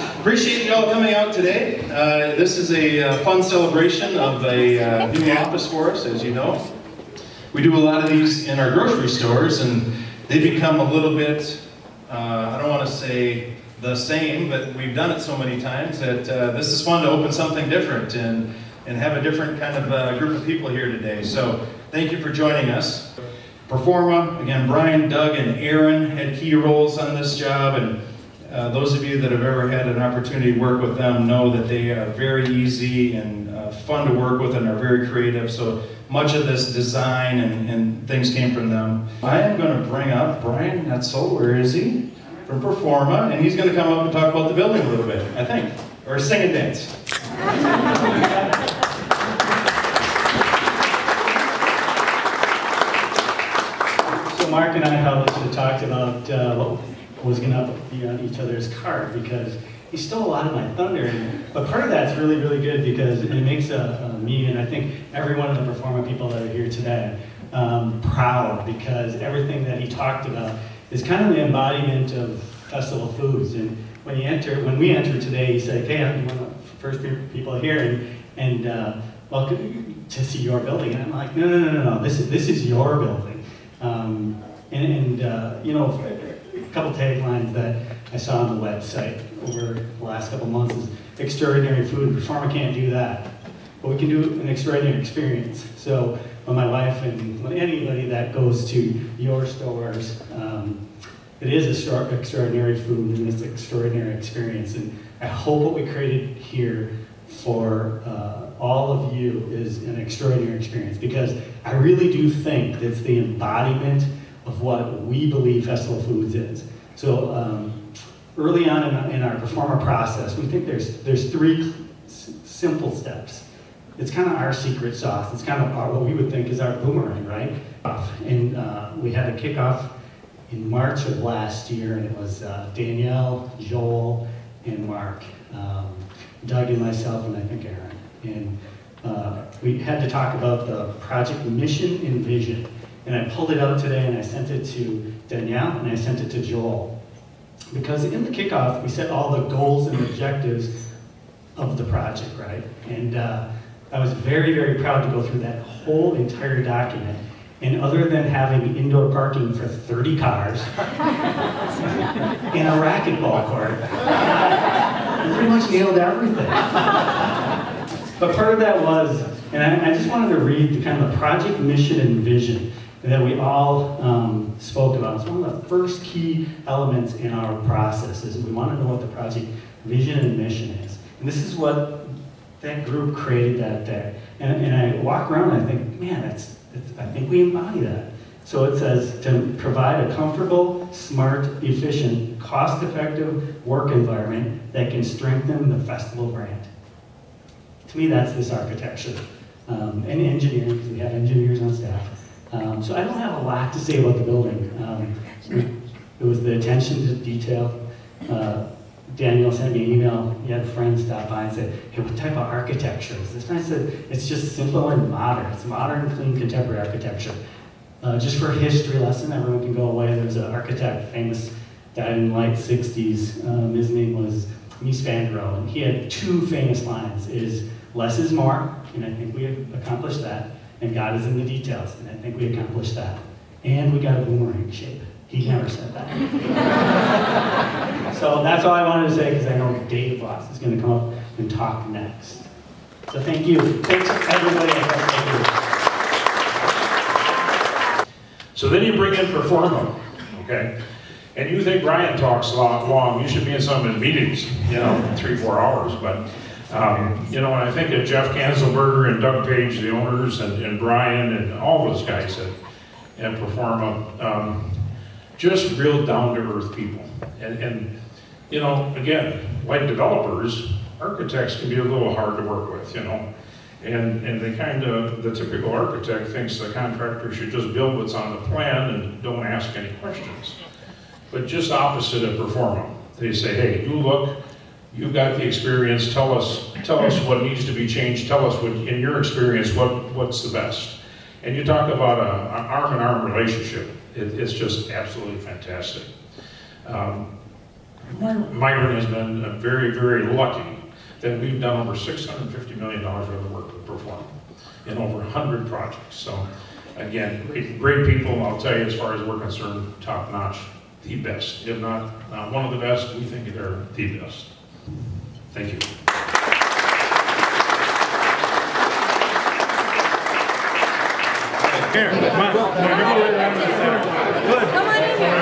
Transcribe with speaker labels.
Speaker 1: Appreciate you all coming out today. Uh, this is a uh, fun celebration of a uh, new office for us, as you know. We do a lot of these in our grocery stores, and they become a little bit, uh, I don't want to say the same, but we've done it so many times that uh, this is fun to open something different and, and have a different kind of uh, group of people here today. So thank you for joining us. Performa, again, Brian, Doug, and Aaron had key roles on this job, and uh, those of you that have ever had an opportunity to work with them know that they are very easy and uh, fun to work with and are very creative. So much of this design and, and things came from them. I am going to bring up Brian Netzel. Where is he? From Performa, and he's going to come up and talk about the building a little bit, I think, or sing and dance.
Speaker 2: So Mark and I probably talked about uh, was going to be on each other's card because he stole a lot of my thunder. But part of that's really, really good because it makes me and I think every one of the Performa people that are here today um, proud because everything that he talked about is kind of the embodiment of festival foods. And when you enter, when we enter today, he said, "Hey, I'm one of the first people here, and and uh, welcome to see your building." And I'm like, "No, no, no, no, no. This is this is your building." Um, and, and uh, you know, couple taglines that I saw on the website over the last couple months is extraordinary food. Performa can't do that, but we can do an extraordinary experience. So when my wife and when anybody that goes to your stores, um, it is a extraordinary food and it's an extraordinary experience. And I hope what we created here for uh, all of you is an extraordinary experience because I really do think that's the embodiment of what we believe Festival Foods is. So um, early on in, in, our Performa process, we think there's, there's three simple steps. It's kind of our secret sauce. It's kind of what we would think is our boomerang, right? And uh, we had a kickoff in March of last year, and it was uh, Danielle, Joel, and Mark, um, Doug and myself, and I think Aaron. And uh, we had to talk about the project mission and vision. And I pulled it out today and I sent it to Danielle and I sent it to Joel. Because in the kickoff, we set all the goals and objectives of the project, right? And uh, I was very, very proud to go through that whole entire document. And other than having indoor parking for 30 cars and a racquetball court, pretty much nailed everything. But part of that was, and I, I just wanted to read the kind of the project mission and vision that we all um, spoke about. It's one of the first key elements in our process is we want to know what the project vision and mission is. And this is what that group created that day. And, and I walk around and I think, man, that's, that's, I think we embody that. So it says to provide a comfortable, smart, efficient, cost-effective work environment that can strengthen the festival brand. To me, that's this architecture. Um, and engineering, because we have engineers on staff. Um, so I don't have a lot to say about the building. Um, it was the attention to detail. Uh, Daniel sent me an email. He had friends stop by and said, hey, what type of architecture is this? And I said, it's just simple and modern. It's modern, clean, contemporary architecture. Uh, just for a history lesson, everyone can go away. There's an architect, famous, died in the late 60s. Um, his name was Mies van der Rohe. And he had two famous lines, is less is more, and I think we accomplished that and God is in the details, and I think we accomplished that. And we got a boomerang shape. He never said that. so that's all I wanted to say because I know Dave Voss is going to come up and talk next. So thank you. Thanks everybody. Thank
Speaker 3: you. So then you bring in Performa, okay? And you think Brian talks a lot long, you should be in some of his meetings, you know, three, four hours, but um, you know, when I think of Jeff Kanzelberger and Doug Page, the owners, and, and Brian and all those guys that at Performa, um, just real down-to-earth people. And, and, you know, again, like developers, architects can be a little hard to work with, you know. And, and they kind of, the typical architect thinks the contractor should just build what's on the plan and don't ask any questions. But just opposite of Performa. They say, hey, you look, you've got the experience, tell us, tell us what needs to be changed, tell us what, in your experience, what, what's the best. And you talk about an arm-in-arm relationship. It, it's just absolutely fantastic. Um, Miron has been uh, very, very lucky that we've done over $650 million worth of work with Perform in over 100 projects. So again, great, great people, I'll tell you, as far as we're concerned, top notch, the best. If not, uh, one of the best, we think they're the best. Thank you.
Speaker 4: Here, come on. Come on in here.